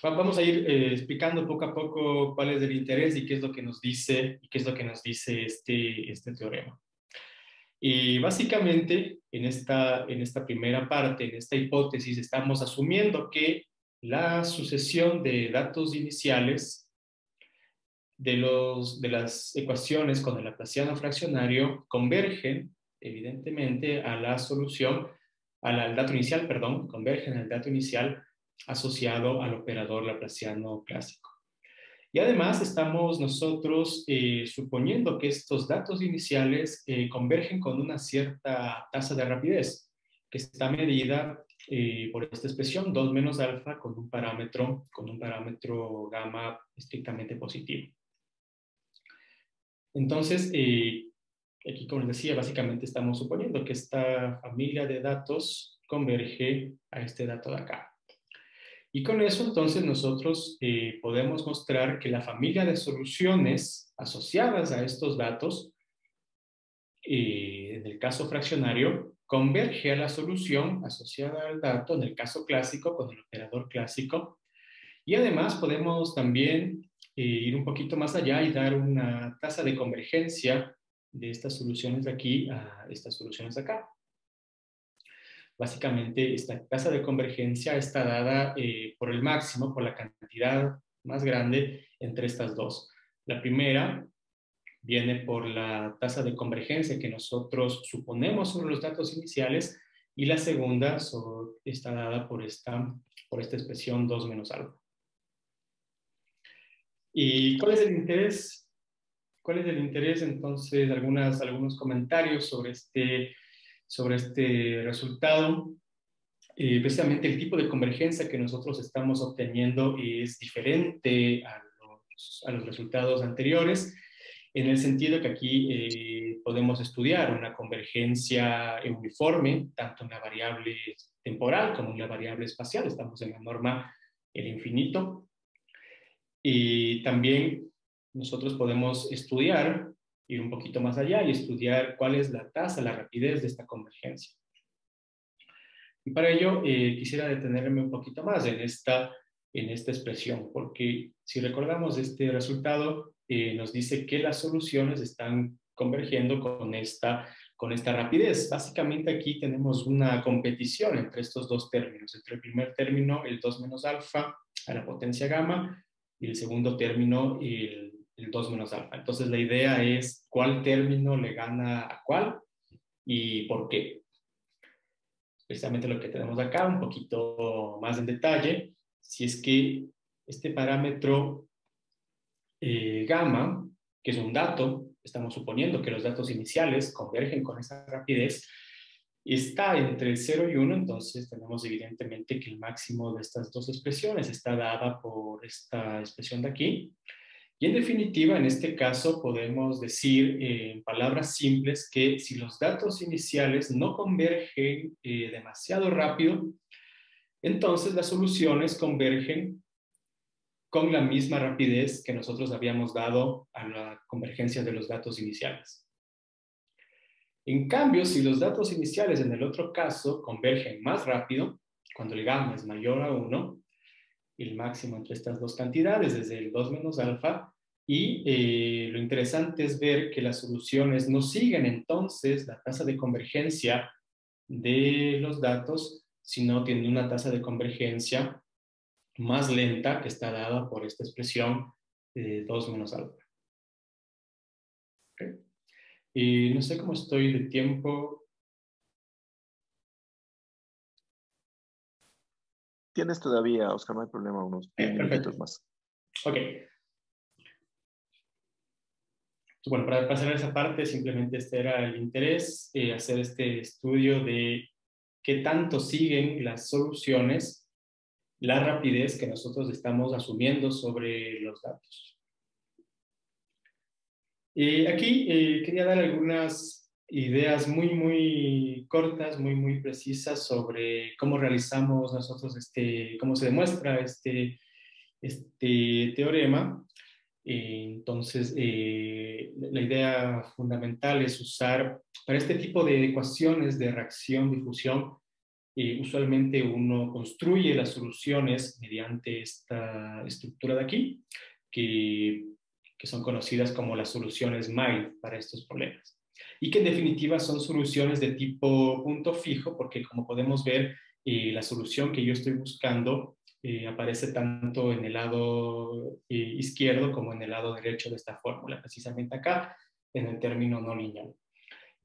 vamos a ir eh, explicando poco a poco cuál es el interés y qué es lo que nos dice, y qué es lo que nos dice este, este teorema. Y básicamente, en esta, en esta primera parte, en esta hipótesis, estamos asumiendo que la sucesión de datos iniciales de, los, de las ecuaciones con el laplaciano fraccionario convergen evidentemente a la solución, al, dato inicial, perdón, convergen al dato inicial asociado al operador laplaciano clásico. Y además estamos nosotros eh, suponiendo que estos datos iniciales eh, convergen con una cierta tasa de rapidez, que está medida eh, por esta expresión 2 menos alfa con un parámetro, con un parámetro gamma estrictamente positivo. Entonces, Aquí, como les decía, básicamente estamos suponiendo que esta familia de datos converge a este dato de acá. Y con eso, entonces, nosotros eh, podemos mostrar que la familia de soluciones asociadas a estos datos, eh, en el caso fraccionario, converge a la solución asociada al dato, en el caso clásico, con el operador clásico. Y además podemos también eh, ir un poquito más allá y dar una tasa de convergencia de estas soluciones de aquí a estas soluciones de acá. Básicamente, esta tasa de convergencia está dada eh, por el máximo, por la cantidad más grande entre estas dos. La primera viene por la tasa de convergencia que nosotros suponemos sobre los datos iniciales y la segunda está dada por esta, por esta expresión 2 menos algo. ¿Y cuál es el interés ¿Cuál es el interés? Entonces, algunas, algunos comentarios sobre este, sobre este resultado. Eh, precisamente el tipo de convergencia que nosotros estamos obteniendo es diferente a los, resultados anteriores, en el sentido que aquí eh, podemos estudiar una convergencia uniforme, tanto en la variable temporal como en la variable espacial. Estamos en la norma el infinito. Y también nosotros podemos estudiar, ir un poquito más allá y estudiar cuál es la tasa, la rapidez de esta convergencia. Y para ello eh, quisiera detenerme un poquito más en esta, en esta expresión, porque si recordamos este resultado, eh, nos dice que las soluciones están convergiendo con esta, con esta rapidez. Básicamente aquí tenemos una competición entre estos dos términos, entre el primer término, el 2 menos alfa a la potencia gamma, y el segundo término, el, el 2 menos alfa. Entonces la idea es cuál término le gana a cuál y por qué precisamente lo que tenemos acá, un poquito más en detalle, si es que este parámetro eh, gamma, que es un dato, estamos suponiendo que los datos iniciales convergen con esa rapidez, está entre 0 y 1, entonces tenemos evidentemente que el máximo de estas dos expresiones está dada por esta expresión de aquí. Y en definitiva, en este caso, podemos decir eh, en palabras simples que si los datos iniciales no convergen eh, demasiado rápido, entonces las soluciones convergen con la misma rapidez que nosotros habíamos dado a la convergencia de los datos iniciales. En cambio, si los datos iniciales en el otro caso convergen más rápido, cuando el gamma es mayor a 1, el máximo entre estas dos cantidades desde el 2 menos alfa. Y eh, lo interesante es ver que las soluciones no siguen entonces la tasa de convergencia de los datos, sino tienen una tasa de convergencia más lenta que está dada por esta expresión de 2 menos alfa. Y no sé cómo estoy de tiempo. Tienes todavía, Oscar, no hay problema, unos 10 minutos más. Ok. Bueno, para pasar a esa parte, simplemente este era el interés, eh, hacer este estudio de qué tanto siguen las soluciones, la rapidez que nosotros estamos asumiendo sobre los datos. Y aquí eh, quería dar algunas ideas muy, muy cortas, muy, muy precisas sobre cómo realizamos nosotros este, cómo se demuestra este, este teorema. Entonces, eh, la idea fundamental es usar, para este tipo de ecuaciones de reacción-difusión, eh, usualmente uno construye las soluciones mediante esta estructura de aquí, que, que son conocidas como las soluciones MILE para estos problemas y que en definitiva son soluciones de tipo punto fijo, porque como podemos ver, eh, la solución que yo estoy buscando eh, aparece tanto en el lado eh, izquierdo como en el lado derecho de esta fórmula, precisamente acá, en el término no lineal.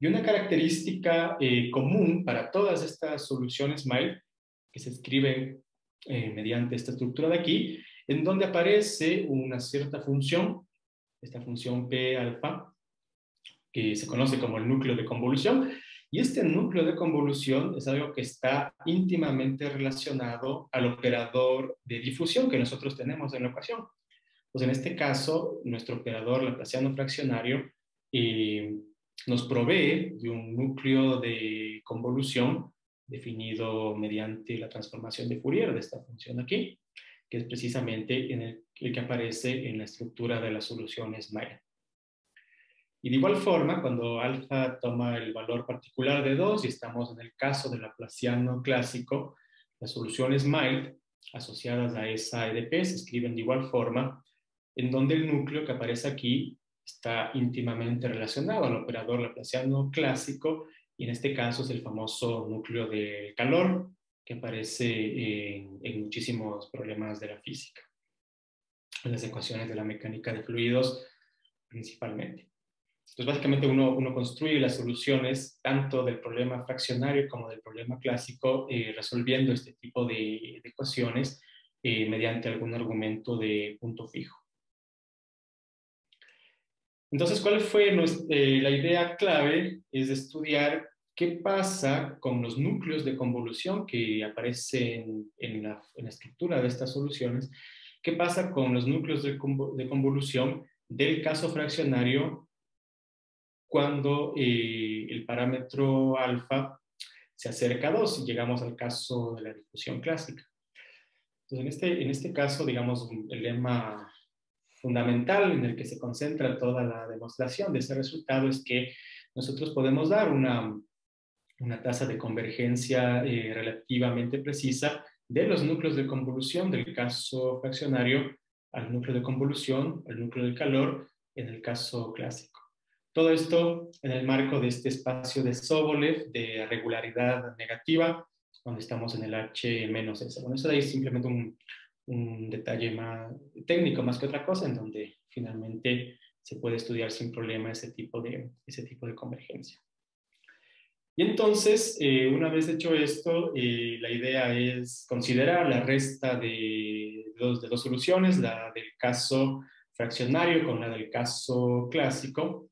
Y una característica común para todas estas soluciones MILE, que se escriben mediante esta estructura de aquí, en donde aparece una cierta función, esta función P alfa, que se conoce como el núcleo de convolución. Y este núcleo de convolución es algo que está íntimamente relacionado al operador de difusión que nosotros tenemos en la ecuación. Pues en este caso, nuestro operador laplaciano fraccionario eh, nos provee de un núcleo de convolución definido mediante la transformación de Fourier de esta función aquí, que es precisamente en el, el que aparece en la estructura de las soluciones Maya. Y de igual forma, cuando alfa toma el valor particular de 2 y estamos en el caso del laplaciano clásico, las soluciones mild asociadas a esa EDP se escriben de igual forma, en donde el núcleo que aparece aquí está íntimamente relacionado al operador laplaciano clásico y en este caso es el famoso núcleo del calor que aparece en, en muchísimos problemas de la física, en las ecuaciones de la mecánica de fluidos principalmente. Entonces, básicamente uno, uno construye las soluciones tanto del problema fraccionario como del problema clásico, eh, resolviendo este tipo de, ecuaciones eh, mediante algún argumento de punto fijo. Entonces, ¿cuál fue eh, la idea clave? Es estudiar qué pasa con los núcleos de convolución que aparecen en la, en la estructura de estas soluciones. ¿Qué pasa con los núcleos de, de convolución del caso fraccionario cuando eh, el parámetro alfa se acerca a 2 y llegamos al caso de la difusión clásica. Entonces, en este, en este caso, digamos, el lema fundamental en el que se concentra toda la demostración de ese resultado es que nosotros podemos dar una, una tasa de convergencia eh, relativamente precisa de los núcleos de convolución del caso fraccionario al núcleo de convolución, al núcleo de calor en el caso clásico. Todo esto en el marco de este espacio de Sobolev de regularidad negativa, donde estamos en el H menos S. Bueno, eso de ahí es simplemente un, un detalle más técnico más que otra cosa, en donde finalmente se puede estudiar sin problema ese tipo de, ese tipo de convergencia. Y entonces, eh, una vez hecho esto, eh, la idea es considerar la resta de dos, de dos soluciones, la del caso fraccionario con la del caso clásico.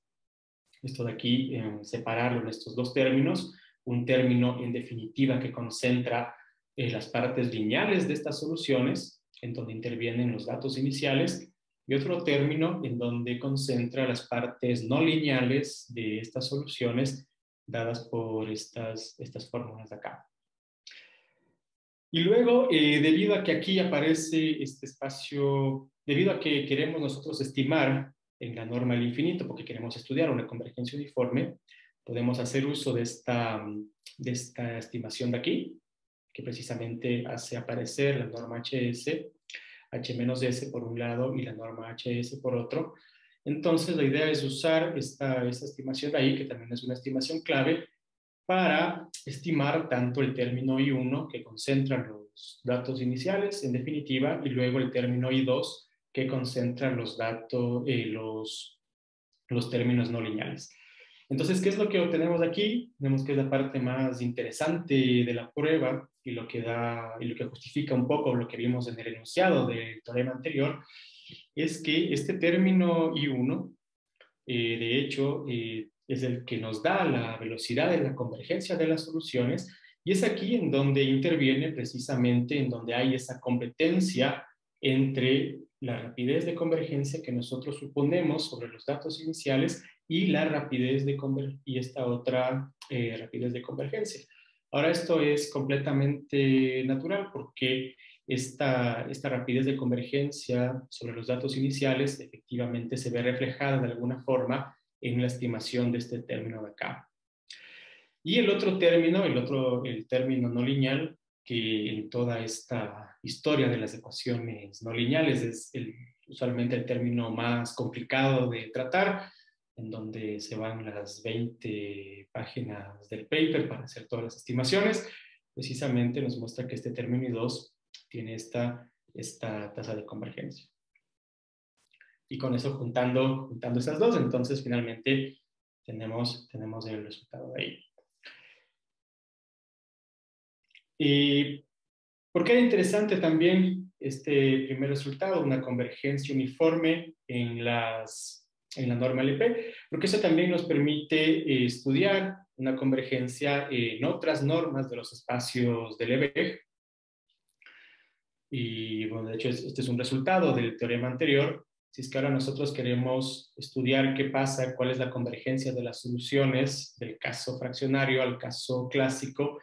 Esto de aquí, eh, separarlo en estos dos términos. Un término en definitiva que concentra las partes lineales de estas soluciones, en donde intervienen los datos iniciales, y otro término en donde concentra las partes no lineales de estas soluciones dadas por estas, estas fórmulas de acá. Y luego, eh, debido a que aquí aparece este espacio, debido a que queremos nosotros estimar en la norma del infinito, porque queremos estudiar una convergencia uniforme, podemos hacer uso de esta, de esta estimación de aquí, que precisamente hace aparecer la norma HS, H-S por un lado y la norma HS por otro, entonces, la idea es usar esta, estimación de ahí, que también es una estimación clave, para estimar tanto el término I1, que concentra los datos iniciales, en definitiva, y luego el término I2, que concentra los datos, eh, los, los términos no lineales. Entonces, ¿qué es lo que obtenemos aquí? Vemos que es la parte más interesante de la prueba y lo que da y lo que justifica un poco lo que vimos en el enunciado del teorema anterior, es que este término I1, eh, de hecho, eh, es el que nos da la velocidad de la convergencia de las soluciones y es aquí en donde interviene precisamente, en donde hay esa competencia entre la rapidez de convergencia que nosotros suponemos sobre los datos iniciales y la rapidez de y esta otra eh, rapidez de convergencia. Ahora esto es completamente natural porque esta, esta rapidez de convergencia sobre los datos iniciales efectivamente se ve reflejada de alguna forma en la estimación de este término de acá. Y el otro término, el otro, el término no lineal, que en toda esta historia de las ecuaciones no lineales es el, usualmente el término más complicado de tratar, en donde se van las 20 páginas del paper para hacer todas las estimaciones, precisamente nos muestra que este término I2 tiene esta, esta tasa de convergencia. Y con eso juntando, juntando esas dos, entonces finalmente tenemos, tenemos el resultado de ahí. ¿Y por qué era interesante también este primer resultado, una convergencia uniforme en, la norma LP? Porque eso también nos permite eh, estudiar una convergencia en otras normas de los espacios de Lebesgue, y bueno, de hecho, este es un resultado del teorema anterior. Si es que ahora nosotros queremos estudiar qué pasa, cuál es la convergencia de las soluciones del caso fraccionario al caso clásico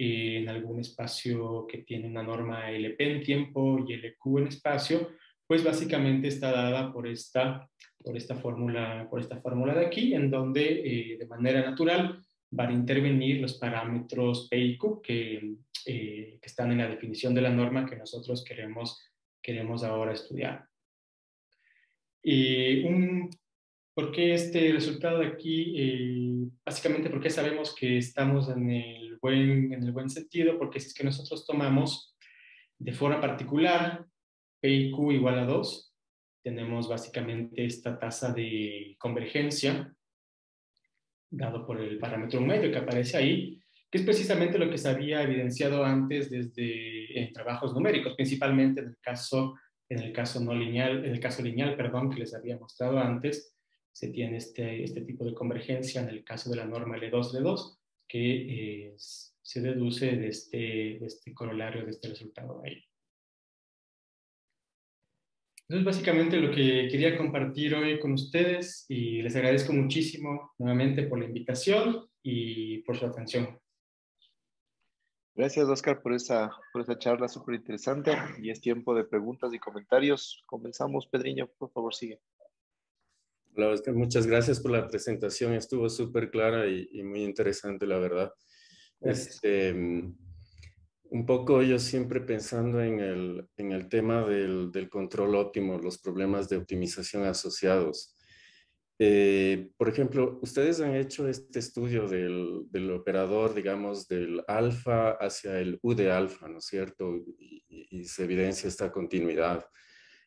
en algún espacio que tiene una norma LP en tiempo y LQ en espacio, pues básicamente está dada por esta, por esta, fórmula, por esta fórmula de aquí, en donde eh, de manera natural van a intervenir los parámetros P y Q que eh, que están en la definición de la norma que nosotros queremos, queremos ahora estudiar. Y un, ¿Por qué este resultado de aquí? Eh, básicamente porque sabemos que estamos en el, buen, en el buen sentido, porque si es que nosotros tomamos de forma particular P Q igual a 2, tenemos básicamente esta tasa de convergencia dado por el parámetro medio que aparece ahí, que es precisamente lo que se había evidenciado antes desde trabajos numéricos, principalmente en el caso, en el caso no lineal, en el caso lineal, perdón, que les había mostrado antes, se tiene este, este tipo de convergencia en el caso de la norma L2-L2, que eh, se deduce de este, de este corolario, de este resultado ahí. Eso es básicamente lo que quería compartir hoy con ustedes y les agradezco muchísimo nuevamente por la invitación y por su atención. Gracias, Oscar, por esa, por esa charla súper interesante. Y es tiempo de preguntas y comentarios. Comenzamos, Pedriño, por favor, sigue. Hola, Oscar, muchas gracias por la presentación. Estuvo súper clara y, muy interesante, la verdad. Este, un poco yo siempre pensando en el, en el tema del, del, control óptimo, los problemas de optimización asociados. Eh, por ejemplo, ustedes han hecho este estudio del, del, operador, digamos, del alfa hacia el U de alfa, ¿no es cierto? Y, se evidencia esta continuidad.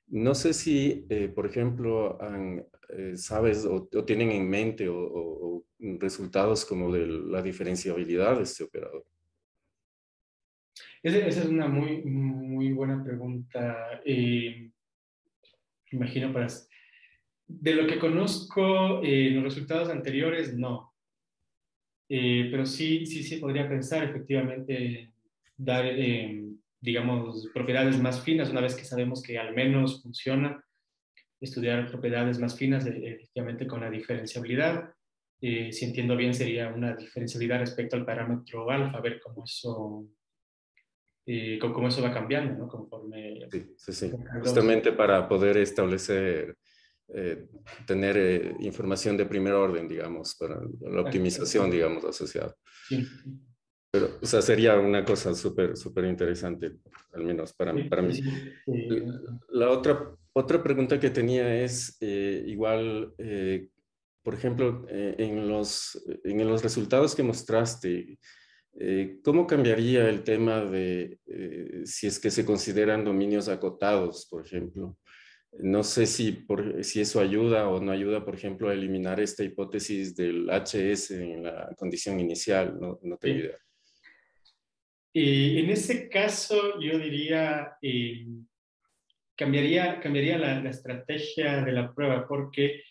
No sé si, eh, por ejemplo, han, eh, sabes o, tienen en mente o, resultados como de la diferenciabilidad de este operador. Esa, es una muy, muy buena pregunta. Eh, imagino para... De lo que conozco, eh, los resultados anteriores, no. Pero sí, sí, sí podría pensar efectivamente dar, digamos, propiedades más finas una vez que sabemos que al menos funciona. Estudiar propiedades más finas, efectivamente, con la diferenciabilidad. si entiendo bien, sería una diferenciabilidad respecto al parámetro alfa, a ver cómo eso y cómo eso va cambiando, ¿no? Conforme... Sí, sí, sí. Justamente para poder establecer, eh, tener eh, información de primer orden, digamos, para la optimización, digamos, asociada. Sí. Pero, o sea, sería una cosa súper, súper interesante, al menos para, mí, para mí. La otra, otra pregunta que tenía es, eh, igual, por ejemplo, en, los, en los resultados que mostraste, eh, ¿Cómo cambiaría el tema de eh, si es que se consideran dominios acotados, por ejemplo? No sé si, por, si eso ayuda o no ayuda, por ejemplo, a eliminar esta hipótesis del HS en la condición inicial, no, no idea. Y en ese caso, yo diría, eh, cambiaría, cambiaría la, la, estrategia de la prueba, porque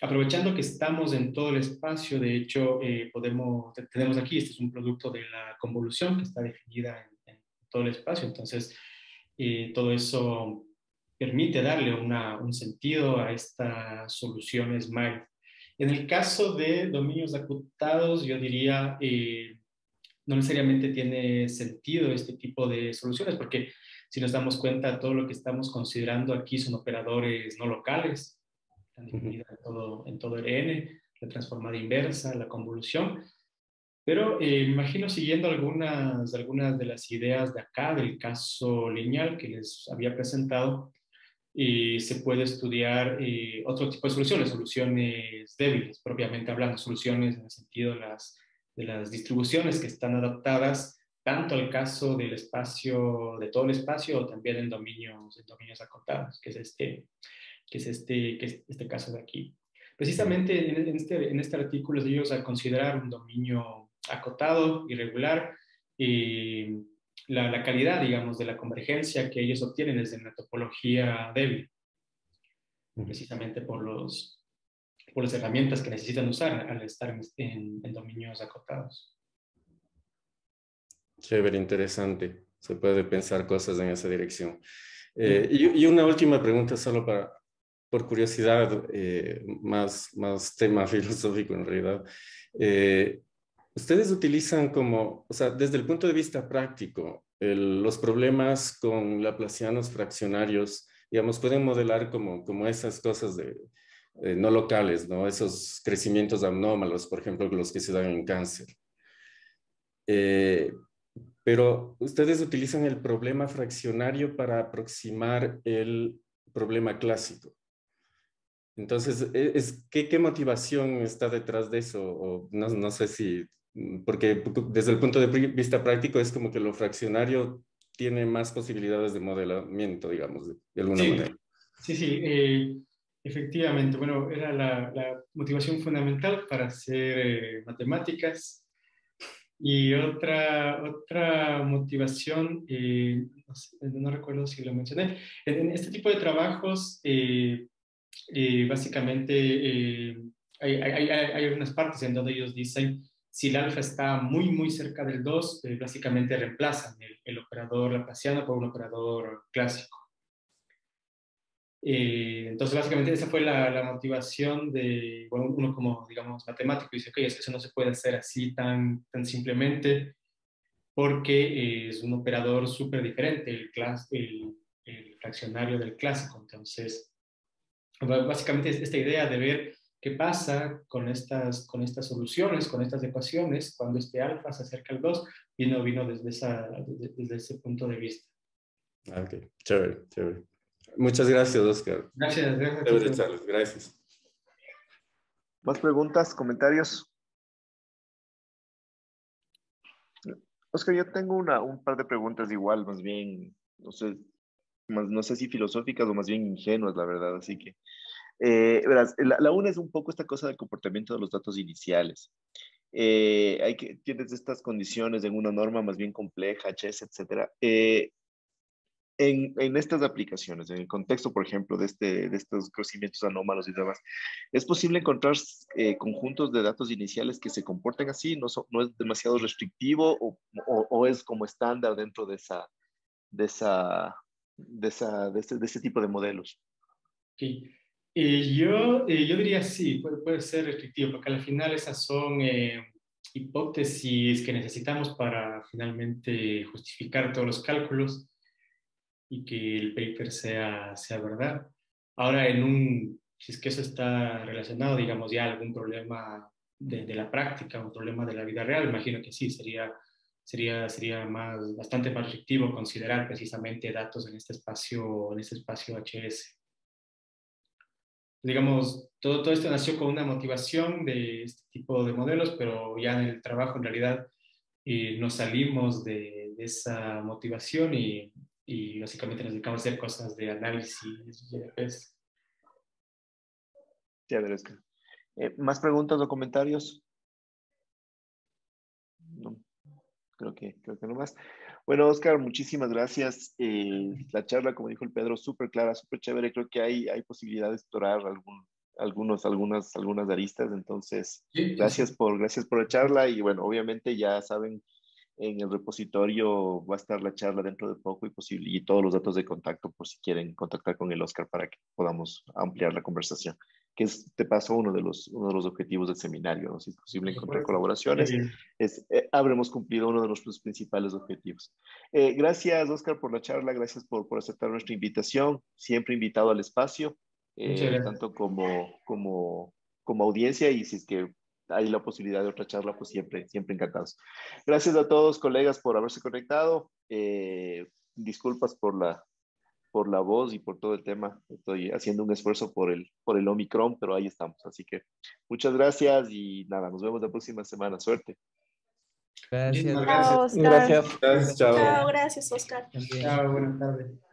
aprovechando que estamos en todo el espacio, de hecho, eh, podemos, tenemos aquí, este es un producto de la convolución que está definida en, todo el espacio, entonces eh, todo eso permite darle un sentido a estas soluciones MILD. En el caso de dominios acotados, yo diría, eh, no necesariamente tiene sentido este tipo de soluciones, porque si nos damos cuenta, todo lo que estamos considerando aquí son operadores no locales, están divididas en todo, en todo el N, la transformada inversa, la convolución. Pero eh, imagino siguiendo algunas, algunas de las ideas de acá, del caso lineal que les había presentado, y se puede estudiar eh, otro tipo de soluciones, soluciones débiles, propiamente hablando, soluciones en el sentido de las, de las distribuciones que están adaptadas tanto al caso del espacio, de todo el espacio, o también en dominios, en dominios acotados, que es este, que es este, que es este caso de aquí. Precisamente en, este, en este artículo ellos al considerar un dominio acotado, irregular, la, la, calidad, digamos, de la convergencia que ellos obtienen desde la topología débil, precisamente por, los, por las herramientas que necesitan usar al estar en, en dominios acotados. Chévere, interesante. Se puede pensar cosas en esa dirección. Eh, y, y, una última pregunta solo para, por curiosidad, eh, más, más tema filosófico en realidad, eh, ustedes utilizan como, o sea, desde el punto de vista práctico, los problemas con laplacianos fraccionarios, digamos, pueden modelar como, como esas cosas de, eh, no locales, ¿no? Esos crecimientos anómalos, por ejemplo, los que se dan en cáncer. Pero ustedes utilizan el problema fraccionario para aproximar el problema clásico. Entonces, e, es, ¿qué, ¿qué, motivación está detrás de eso? O no, no, sé si, mm, porque desde el punto de vista práctico es como que lo fraccionario tiene más posibilidades de modelamiento, digamos, de, alguna manera. Sí, sí, eh, efectivamente. Bueno, era la, la, motivación fundamental para hacer eh, matemáticas. Y otra, otra motivación, eh, no, recuerdo si lo mencioné, en, este tipo de trabajos eh, básicamente eh, hay, algunas partes en donde ellos dicen si el alfa está muy, muy cerca del 2, eh, básicamente reemplazan el, el, operador laplaciano por un operador clásico. Entonces, básicamente esa fue la, la motivación de bueno, uno como, digamos, matemático, dice, ok, eso no se puede hacer así tan, tan simplemente. porque es un operador súper diferente, el, el, el fraccionario del clásico. Entonces, básicamente es esta idea de ver qué pasa con estas, con estas soluciones, con estas ecuaciones, cuando este alfa se acerca al 2, vino, vino desde, esa, desde, ese punto de vista. Ah, ok, chévere, chévere. Muchas gracias, Oscar. Gracias, gracias. Gracias. ¿Más preguntas, comentarios? Oscar, yo tengo una, un par de preguntas igual, más bien, no sé, más, no sé si filosóficas o más bien ingenuas, la verdad, así que, eh, verás, la, una es un poco esta cosa del comportamiento de los datos iniciales. Eh, hay que, tienes estas condiciones en una norma más bien compleja, HS, etcétera. Eh, en, en, estas aplicaciones, en el contexto, por ejemplo, de, este, de estos crecimientos anómalos y demás, ¿es posible encontrar eh, conjuntos de datos iniciales que se comporten así? ¿No, no es demasiado restrictivo o, o, es como estándar dentro de, esa, de, esa, de, esa, de, este, de ese tipo de modelos? Sí. Eh, yo, eh, yo diría sí, puede, puede, ser restrictivo, porque al final esas son hipótesis que necesitamos para finalmente justificar todos los cálculos y que el paper sea, sea verdad. Ahora, en un, si es que eso está relacionado, digamos, ya a algún problema de, de, la práctica, un problema de la vida real, imagino que sí, sería, sería, sería más, bastante más restrictivo considerar precisamente datos en este espacio, en este espacio HS. Digamos, todo, todo esto nació con una motivación de este tipo de modelos, pero ya en el trabajo en realidad eh, nos salimos de, de esa motivación y y básicamente nos dedicamos a hacer cosas de análisis GDPs. Ya verás. Eh, ¿Más preguntas o comentarios? No, creo que, creo que no más. Bueno, Oscar, muchísimas gracias. Eh, la charla, como dijo el Pedro, súper clara, súper chévere. Creo que hay, hay posibilidad de explorar algún, algunos, algunas, algunas aristas. Entonces, gracias, Por, gracias por la charla. Y bueno, obviamente ya saben en el repositorio va a estar la charla dentro de poco y, posible, y todos los datos de contacto por si quieren contactar con el Oscar para que podamos ampliar la conversación, que es, te paso uno de los, uno de los objetivos del seminario, ¿no? si es posible encontrar colaboraciones, es, eh, habremos cumplido uno de nuestros principales objetivos. Eh, gracias, Oscar, por la charla, gracias por, por aceptar nuestra invitación, siempre invitado al espacio, eh, tanto como, como, como audiencia y si es que hay la posibilidad de otra charla, pues siempre, siempre encantados. Gracias a todos, colegas, por haberse conectado. Eh, disculpas por la, por la voz y por todo el tema. Estoy haciendo un esfuerzo por el, por el Omicron, pero ahí estamos. Así que muchas gracias y nada, nos vemos la próxima semana. Suerte. Gracias. Gracias. Chao, gracias. Chao, gracias, Oscar. Chao, buenas tardes.